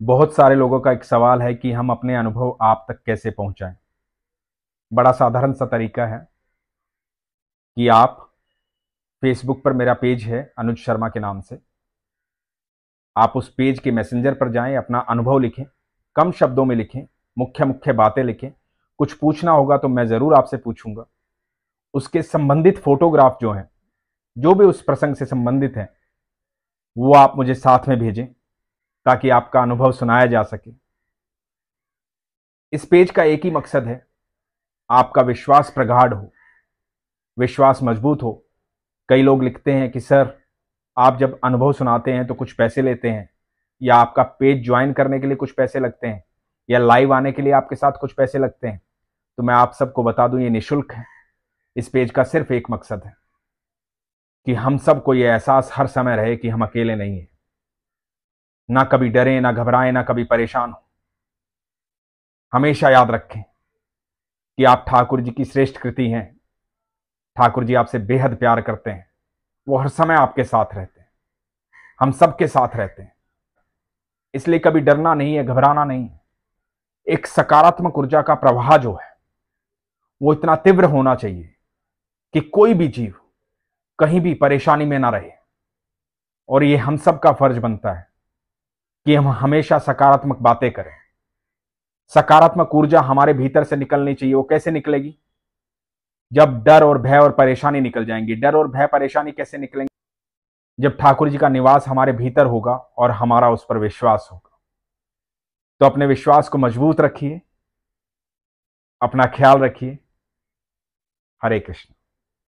बहुत सारे लोगों का एक सवाल है कि हम अपने अनुभव आप तक कैसे पहुंचाएँ? बड़ा साधारण सा तरीका है कि आप फेसबुक पर मेरा पेज है अनुज शर्मा के नाम से। आप उस पेज के मैसेंजर पर जाएँ, अपना अनुभव लिखें, कम शब्दों में लिखें मुख्य मुख्य बातें लिखें। कुछ पूछना होगा तो मैं ज़रूर आपसे पूछूँगा। उसके संबंधित फोटोग्राफ जो हैं, जो भी उस प्रसंग से संबंधित हैं, वो आप मुझे साथ में भेजें। ताकि आपका अनुभव सुनाया जा सके। इस पेज का एक ही मकसद है, आपका विश्वास प्रगाढ़ हो, विश्वास मज़बूत हो। कई लोग लिखते हैं कि, सर, आप जब अनुभव सुनाते हैं तो कुछ पैसे लेते हैं, या आपका पेज ज्वाइन करने के लिए कुछ पैसे लगते हैं, या लाइव आने के लिए आपके साथ कुछ पैसे लगते हैं। तो मैं आप सबको बता दूँ, ये निशुल्क है। इस पेज का सिर्फ़ एक मकसद है कि हम सबको ये एहसास हर समय रहे कि हम अकेले नहीं हैं। ना कभी डरें, ना घबराएँ, ना कभी परेशान हो। हमेशा याद रखें कि आप ठाकुर जी की श्रेष्ठ कृति हैं। ठाकुर जी आपसे बेहद प्यार करते हैं। वो हर समय आपके साथ रहते हैं। हम सबके साथ रहते हैं। इसलिए कभी डरना नहीं है, घबराना नहीं है। एक सकारात्मक ऊर्जा का प्रवाह जो है, वो इतना तीव्र होना चाहिए कि कोई भी जीव कहीं भी परेशानी में ना रहे। और ये हम सब का फ़र्ज़ बनता है। कि हम हमेशा सकारात्मक बातें करें। सकारात्मक ऊर्जा हमारे भीतर से निकलनी चाहिए, वो कैसे निकलेगी? जब डर और भय और परेशानी निकल जाएँगी। डर और भय, परेशानी कैसे निकलेंगे? जब ठाकुर जी का निवास हमारे भीतर होगा और हमारा उस पर विश्वास होगा। तो अपने विश्वास को मज़बूत रखिए, अपना ख्याल रखिए। हरे कृष्ण।